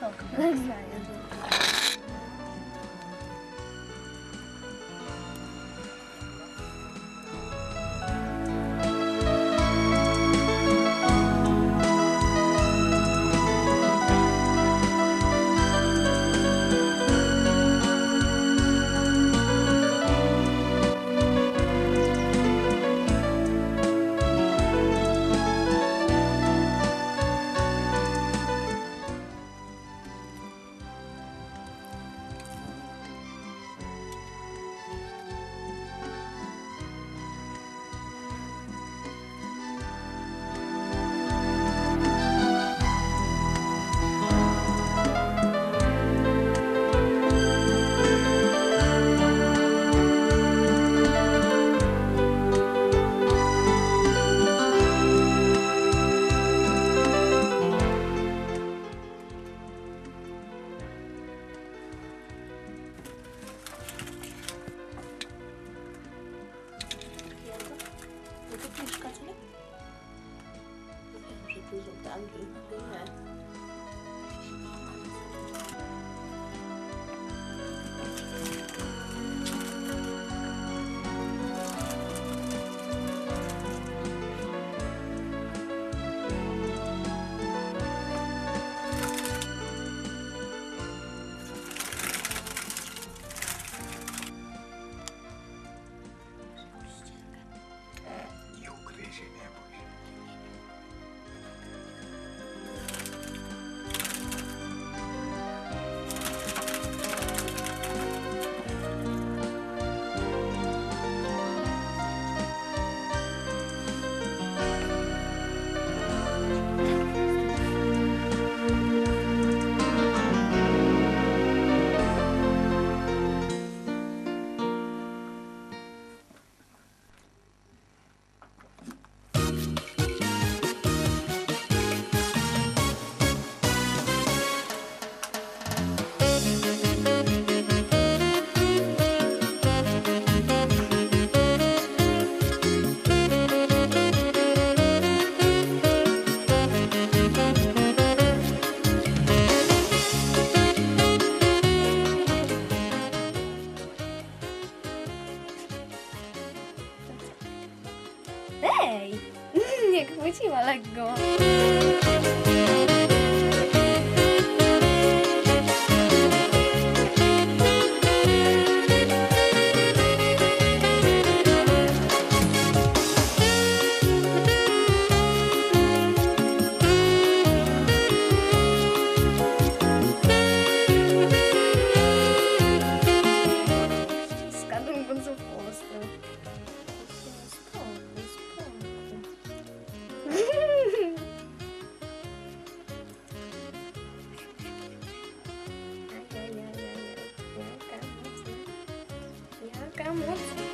Çok 思 Nie chwyciła lekko. I'm ready.